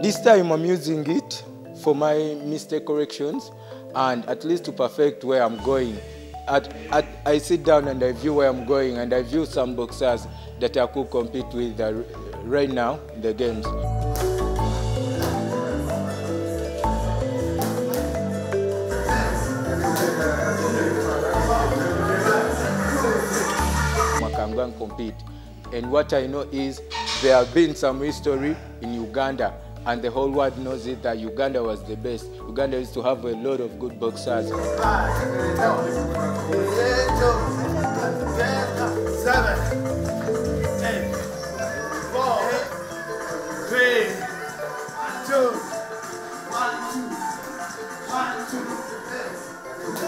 This time I'm using it for my mistake corrections and at least to perfect where I'm going. At, at, I sit down and I view where I'm going and I view some boxers that I could compete with uh, right now in the games. I'm compete. And what I know is there have been some history in Uganda and the whole world knows it that Uganda was the best. Uganda used to have a lot of good boxers.